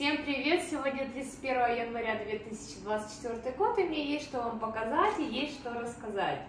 Всем привет! Сегодня 31 января 2024 год, и мне есть что вам показать и есть что рассказать.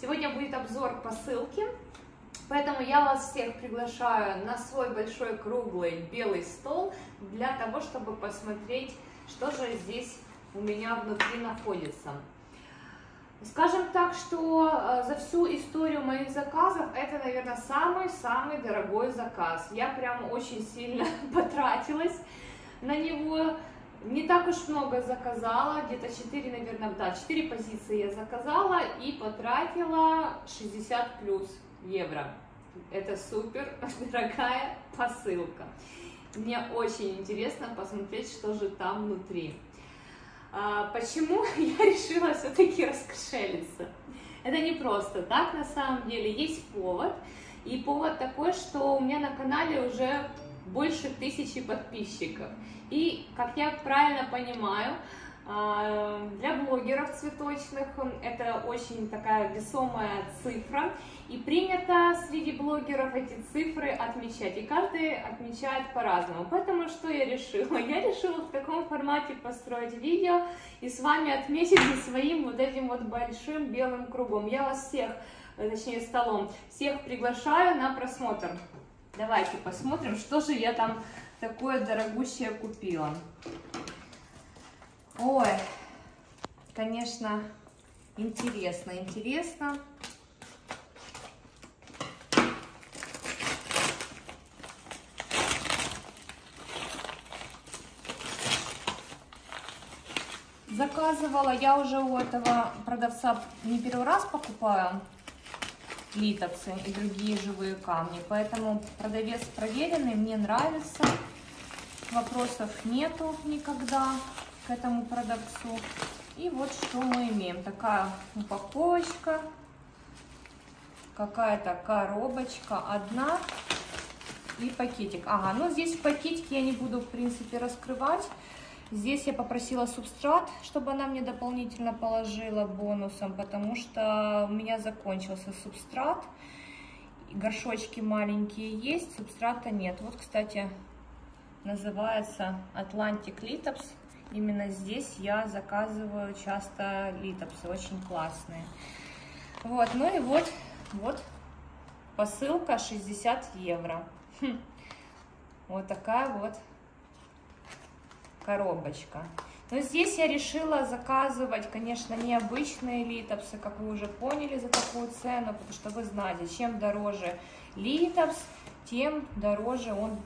Сегодня будет обзор посылки, поэтому я вас всех приглашаю на свой большой круглый белый стол для того, чтобы посмотреть, что же здесь у меня внутри находится. Скажем так, что э, за всю историю моих заказов это, наверное, самый-самый дорогой заказ. Я прям очень сильно потратилась на него. Не так уж много заказала, где-то 4, наверное, да, 4 позиции я заказала и потратила 60 плюс евро. Это супер дорогая посылка. Мне очень интересно посмотреть, что же там внутри. А, почему я решила все-таки раскошелиться? Это не просто так, на самом деле, есть повод. И повод такой, что у меня на канале уже больше тысячи подписчиков. И, как я правильно понимаю, а, для блогеров цветочных это очень такая весомая цифра, и принято среди блогеров эти цифры отмечать, и каждый отмечает по-разному. Поэтому что я решила? Я решила в таком формате построить видео и с вами отметить своим вот этим вот большим белым кругом. Я вас всех, точнее столом, всех приглашаю на просмотр. Давайте посмотрим, что же я там такое дорогущее купила. Ой, конечно, интересно, интересно. Заказывала, я уже у этого продавца не первый раз покупаю литопсы и другие живые камни, поэтому продавец проверенный, мне нравится, вопросов нету никогда к этому продавцу. И вот что мы имеем. Такая упаковочка, какая-то коробочка одна и пакетик. Ага, ну здесь в пакетике я не буду, в принципе, раскрывать. Здесь я попросила субстрат, чтобы она мне дополнительно положила бонусом, потому что у меня закончился субстрат. Горшочки маленькие есть, субстрата нет. Вот, кстати, называется Atlantic Litops. Именно здесь я заказываю часто литопсы, очень классные. Вот, ну и вот, вот посылка 60 евро. Хм. Вот такая вот коробочка. Но здесь я решила заказывать, конечно, необычные литопсы, как вы уже поняли, за такую цену, потому что вы знаете, чем дороже литопс, тем дороже он,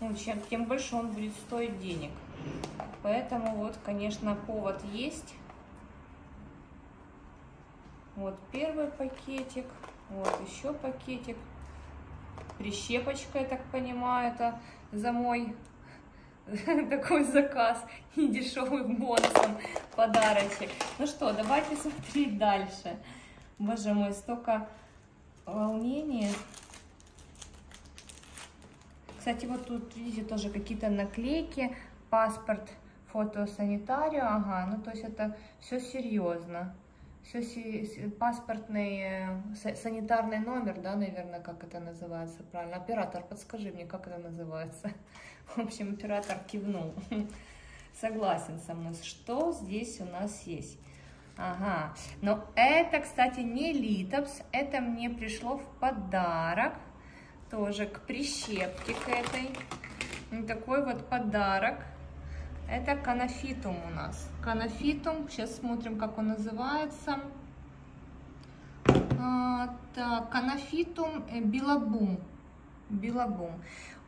ну, чем, тем больше он будет стоить денег. Поэтому вот, конечно, повод есть. Вот первый пакетик, вот еще пакетик. Прищепочка, я так понимаю, это за мой такой заказ и дешевым бонусом подарочек. Ну что, давайте смотреть дальше. Боже мой, столько волнения. Кстати, вот тут, видите, тоже какие-то наклейки, паспорт, фотосанитарию, ага, ну то есть это все серьезно. Все паспортный, э, санитарный номер, да, наверное, как это называется правильно. Оператор, подскажи мне, как это называется. В общем, оператор кивнул. Согласен со мной. Что здесь у нас есть? Ага, но это, кстати, не литопс, это мне пришло в подарок, тоже к прищепке к этой. Такой вот подарок. Это канофитум у нас. Канофитум, сейчас смотрим, как он называется. А, так, канофитум э, билабум. Билабум.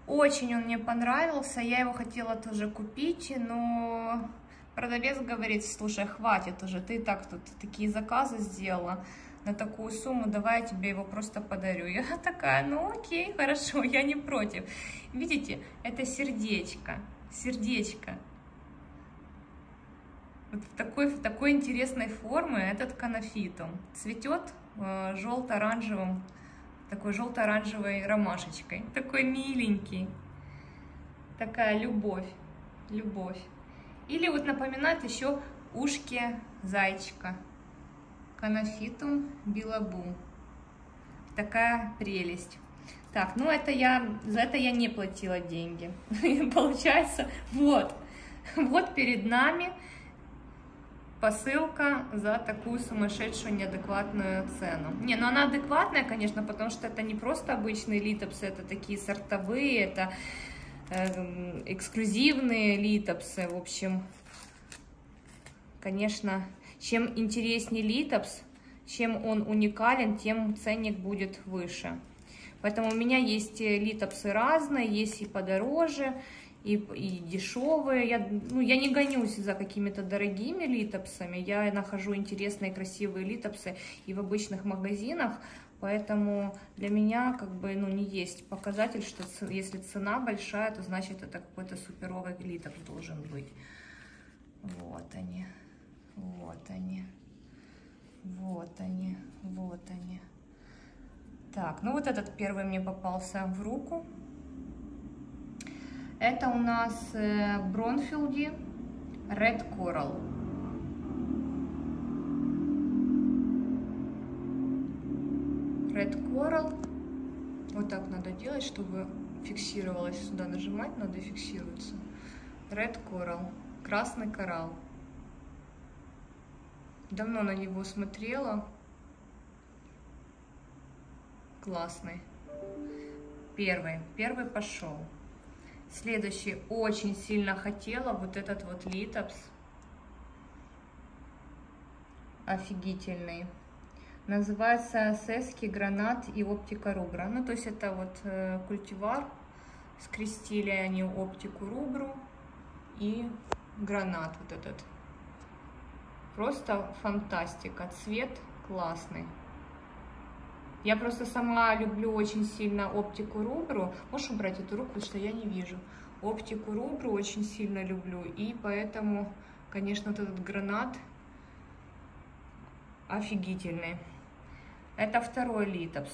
Очень он мне понравился, я его хотела тоже купить, но продавец говорит, слушай, хватит уже, ты так тут такие заказы сделала на такую сумму, давай я тебе его просто подарю. Я такая, ну окей, хорошо, я не против. Видите, это сердечко, сердечко. Вот в такой, в такой интересной формы этот канофитум. Цветет э, желто-оранжевым такой желто-оранжевой ромашечкой. Такой миленький. Такая любовь. Любовь. Или вот напоминает еще ушки зайчика. Канофитум билабум. Такая прелесть. Так, ну это я, за это я не платила деньги. Получается, вот, вот перед нами посылка за такую сумасшедшую неадекватную цену. Не, ну она адекватная, конечно, потому что это не просто обычные литопсы, это такие сортовые, это э, эксклюзивные литопсы, в общем, конечно, чем интереснее литопс, чем он уникален, тем ценник будет выше. Поэтому у меня есть литопсы разные, есть и подороже, и, и дешевые. Я, ну, я не гонюсь за какими-то дорогими литопсами. Я нахожу интересные, красивые литопсы и в обычных магазинах. Поэтому для меня как бы ну, не есть показатель, что если цена большая, то значит это какой-то суперовый литопс должен быть. Вот они, вот они, вот они, вот они. Так, ну вот этот первый мне попался в руку. Это у нас Бронфилди Red Coral. Red Coral. Вот так надо делать, чтобы фиксировалось. Сюда нажимать надо фиксируется. Red Coral. Красный коралл. Давно на него смотрела. Классный. Первый. Первый пошел. Следующий очень сильно хотела вот этот вот литопс. Офигительный. Называется Сески, Гранат и Оптика Рубра. Ну, то есть это вот э, культивар. Скрестили они оптику рубру и гранат вот этот. Просто фантастика. Цвет классный. Я просто сама люблю очень сильно оптику рубру. Можешь убрать эту руку, потому что я не вижу. Оптику рубру очень сильно люблю. И поэтому, конечно, вот этот гранат офигительный. Это второй литопс.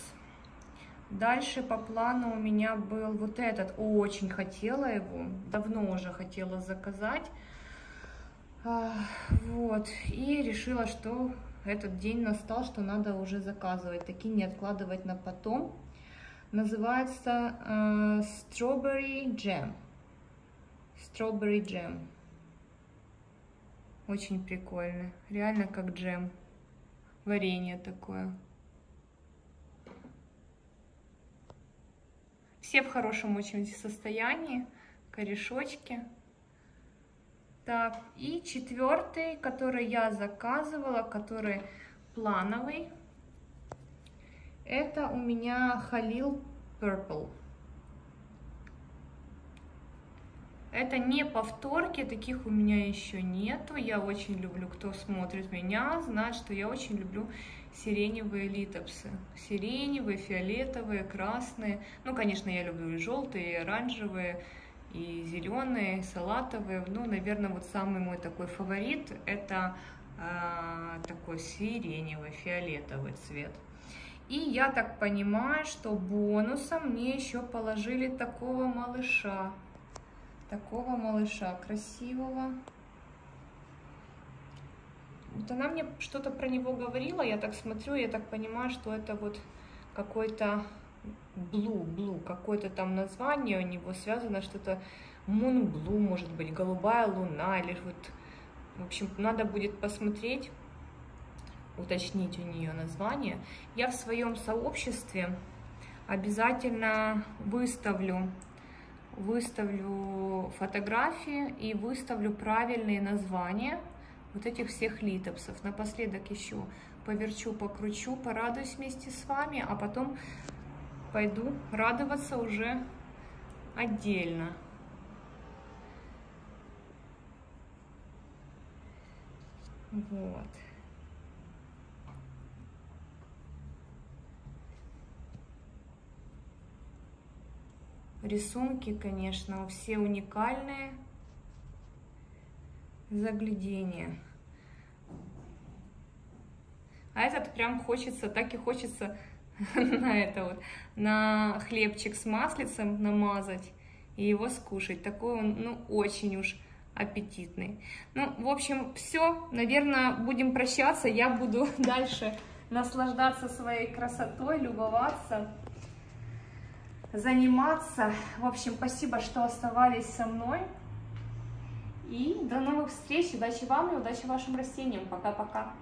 Дальше по плану у меня был вот этот. Очень хотела его. Давно уже хотела заказать. Вот. И решила, что этот день настал, что надо уже заказывать, такие не откладывать на потом. Называется э, Strawberry Jam. Strawberry Jam. Очень прикольно. Реально как джем. Варенье такое. Все в хорошем очень состоянии. Корешочки. Так, и четвертый, который я заказывала, который плановый, это у меня Халил Purple. Это не повторки, таких у меня еще нету. Я очень люблю, кто смотрит меня, знает, что я очень люблю сиреневые литопсы. Сиреневые, фиолетовые, красные. Ну, конечно, я люблю и желтые, и оранжевые и зеленые, салатовые. Ну, наверное, вот самый мой такой фаворит это э, такой сиреневый, фиолетовый цвет. И я так понимаю, что бонусом мне еще положили такого малыша. Такого малыша красивого. Вот она мне что-то про него говорила, я так смотрю, я так понимаю, что это вот какой-то Blue, Blue, какое-то там название у него связано, что-то Moon Blue, может быть, голубая луна, или вот, в общем, надо будет посмотреть, уточнить у нее название. Я в своем сообществе обязательно выставлю, выставлю фотографии и выставлю правильные названия вот этих всех литопсов. Напоследок еще поверчу, покручу, порадуюсь вместе с вами, а потом пойду радоваться уже отдельно. Вот. Рисунки, конечно, все уникальные. Заглядение. А этот прям хочется, так и хочется на это вот, на хлебчик с маслицем намазать и его скушать. Такой он, ну, очень уж аппетитный. Ну, в общем, все. Наверное, будем прощаться. Я буду дальше наслаждаться своей красотой, любоваться. заниматься. В общем, спасибо, что оставались со мной. И до новых встреч. Удачи вам и удачи вашим растениям. Пока-пока.